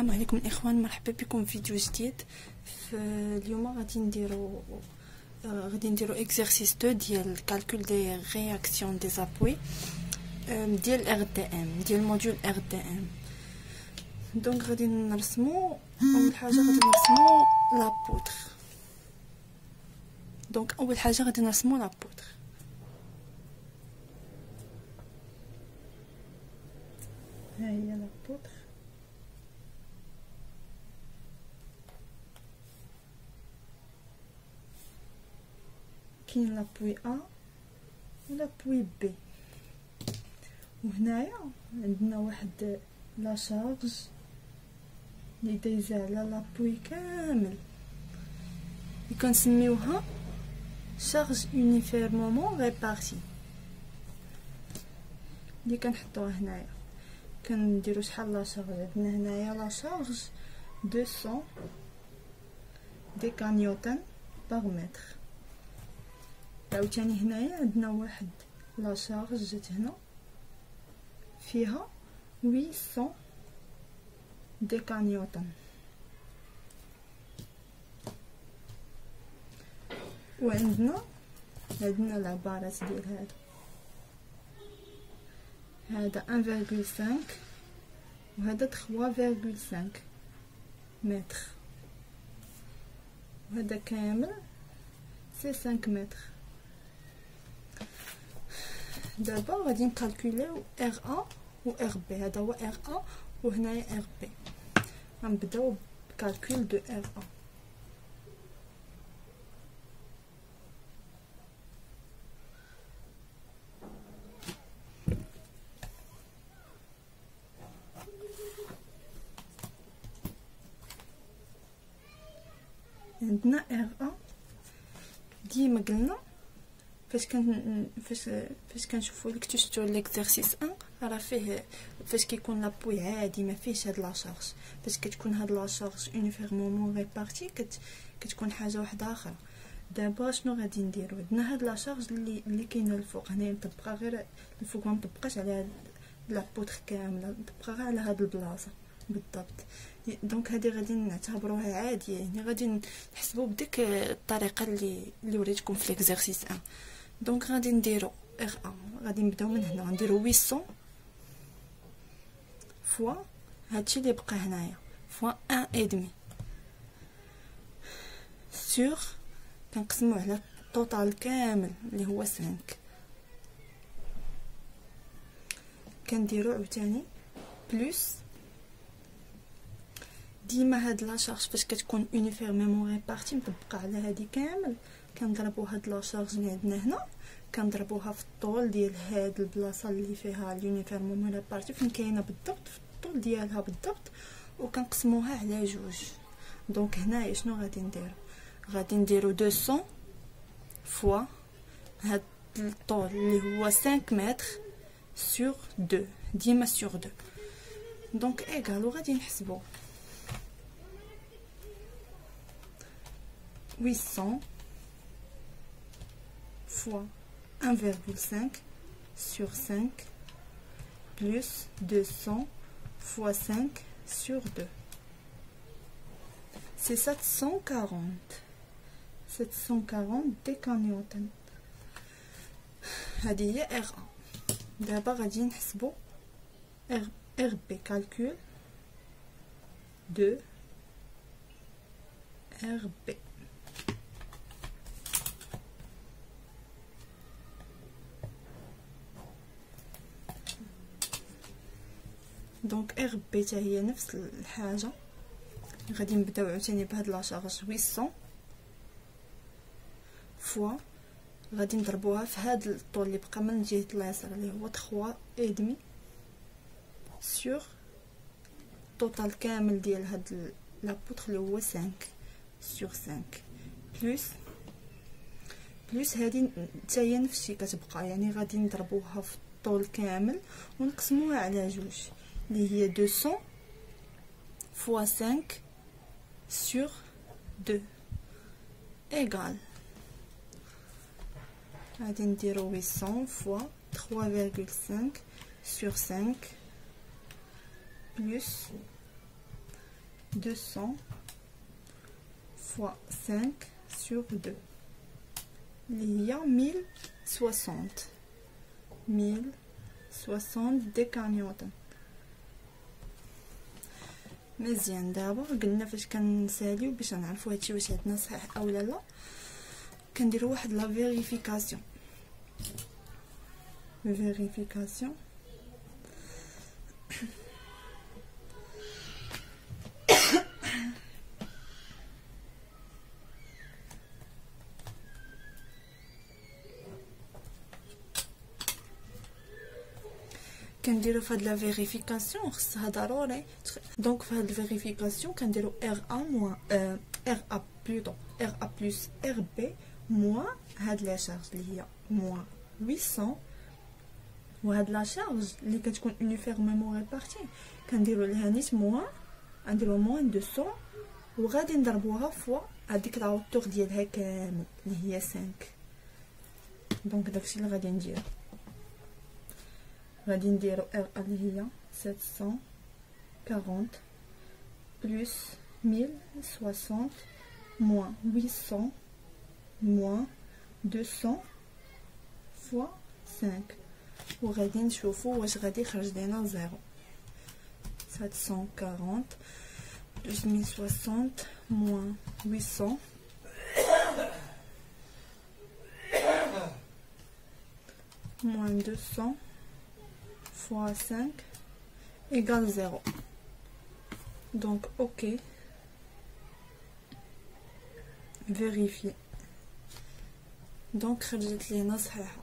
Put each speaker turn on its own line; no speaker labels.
السلام عليكم الإخوان مرحبا بكم في فيديو جديد. اليوم غادي نديرو غادي نديرو exercice 2 ديال calcul des réactions des appuis ديال ار دي ام ديال موديول ار دي ام دونك غادي نرسمو أول حاجة غادي نرسمو la poutre donc أول حاجة غادي نرسمو la poutre ها هي la poutre كاين l'appui A و l'appui B. وهنايا عندنا واحد la charge اللي دايزة على l'appui كامل. كنسميوها charge uniformément répartie اللي كنحطوها هنايا. كنديرو شحال لا شارج. عندنا هنايا لا شارج 200 ديكا نيوتن باغ متر. عاوتاني هنايا عندنا واحد لا شارج جات هنا. فيها 800 ديكا نيوتن وعندنا عندنا العبارات ديال هذا هذا 1.5 وهذا 3.5 متر. وهذا كامل c'est 5 متر. دابا غادي نكالكوليو RA و RB هذا هو RA وهنايا RB غنبداو ب calcul de RA عندنا RA ديما قلنا فاش كن فاش فاش كنشوفوا إلا شفتو l'exercice 1 راه فيه فاش كيكون l'appui عادي ما فيهش هاد la charge فاش كتكون هاد la charge uniformément répartie كت كتكون حاجة واحدة أخرى دابا شنو غادي نديرو عندنا هاد la charge اللي اللي كاينة الفوق هنايا مطبقه غير الفوق ما مطبقاش على la poutre كامله مطبقه غير على هاد البلاصه بالضبط. donc هذه غادي نعتبروها عادية. يعني غادي نحسبوا بديك الطريقة اللي اللي وريتكم في l'exercice 1 donc غادي نديرو RA غادي نبداو من هنا غنديرو 800 fois هادشي اللي بقى هنايا fois un et demi sur كنقسمو على ال total كامل اللي هو 5 كنديرو عاوتاني plus ديما هاد la فاش كتكون uniformément répartie مطبقه على هادي كامل كنضربو هاد la charge اللي عندنا هنا. كنضربوها في الطول ديال هاد البلاصة اللي فيها ال uniformément répartie فين كاينة بالضبط في الطول ديالها بالضبط وكنقسموها على جوج. donc هنايا شنو غادي نديرو؟ غادي نديرو 200 fois هاد الطول اللي هو 5 متر sur 2 ديما sur 2 donc égale وغادي نحسبو. 800 fois 1,5 sur 5 plus 200 fois 5 sur 2. C'est 740. 740 décanewton. هذه هي R1 دابا غادي نحسبو R RB calcul de RB donc RB حتى هي نفس الحاجة. غادي نبداو عاوتاني بهاد la charge 800 fois. غادي نضربوها في هاد الطول اللي بقى من جهة اليسار اللي هو 3 et demi. sur ال total كامل ديال هاد la poutre اللي هو 5 sur 5 plus plus هادي حتى هي نفس الشيء كتبقى. يعني غادي نضربوها في الطول كامل ونقسموها على جوج. اللي هي 200 fois 5 sur 2 égal غادي نديرو 800 fois 3,5 sur 5 plus 200 fois 5 sur 2 il y a 1060 1060 ديكانيوتن مزيان دابا. قلنا فاش كنساليو باش نعرفوا هادشي واش عندنا صحيح أو لا كنديروا واحد la vérification vérification كنديرو فهاد la vérification خصها ضروري. donc فهاد ال vérification كنديرو RA moins RA plutôt RA plus RB moins هاد la charge اللي هي moins 800 وهاد la charge اللي كتكون uniformément répartie كنديرو لها نيت moins نديرو moins 200 وغادي نضربوها fois هاديك la hauteur ديالها كامل اللي هي 5 donc داكشي اللي غادي نديرو غادي نديرو RA اللي هي 740 plus 1060 moins 800 moins 200 fois 5 وغادي نشوفو واش غادي يخرج لينا zéro 740 plus 1060 moins 800 moins 200 fois 5 égale 0 donc ok vérifier donc خرجت لينا صحيحه